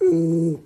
Mm-hmm.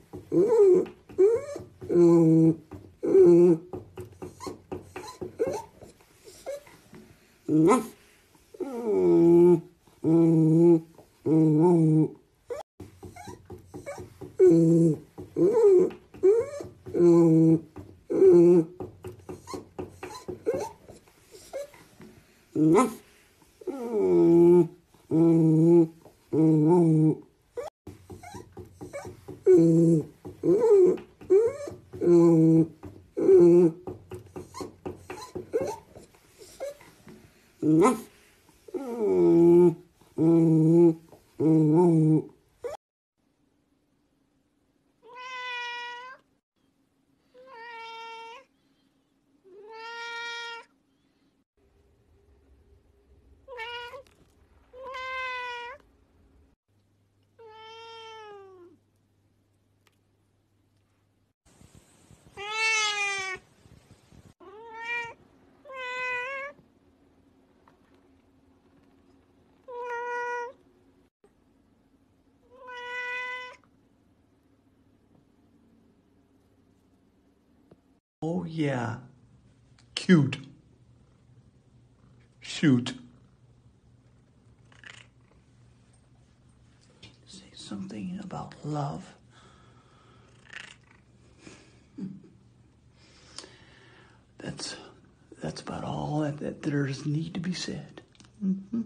Mm-hmm. Oh, yeah. Cute. Shoot. Say something about love. That's that's about all that, that there's need to be said. Mm-hmm.